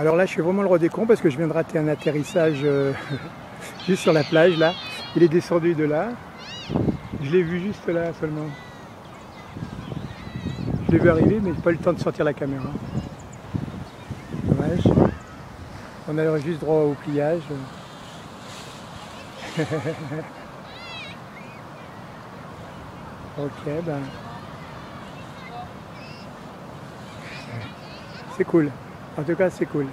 Alors là, je suis vraiment le roi des cons parce que je viens de rater un atterrissage euh, juste sur la plage là. Il est descendu de là. Je l'ai vu juste là seulement. Je l'ai vu arriver, mais j'ai pas eu le temps de sortir la caméra. Dommage. On a juste droit au pliage. ok, ben. C'est cool. En tout cas, c'est cool.